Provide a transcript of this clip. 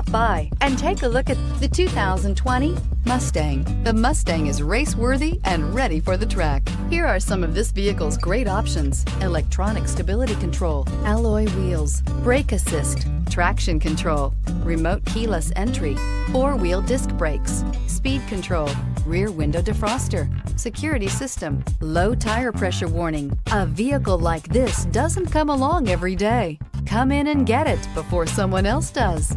Stop by and take a look at the 2020 Mustang. The Mustang is race worthy and ready for the track. Here are some of this vehicle's great options electronic stability control, alloy wheels, brake assist, traction control, remote keyless entry, four wheel disc brakes, speed control, rear window defroster, security system, low tire pressure warning. A vehicle like this doesn't come along every day. Come in and get it before someone else does.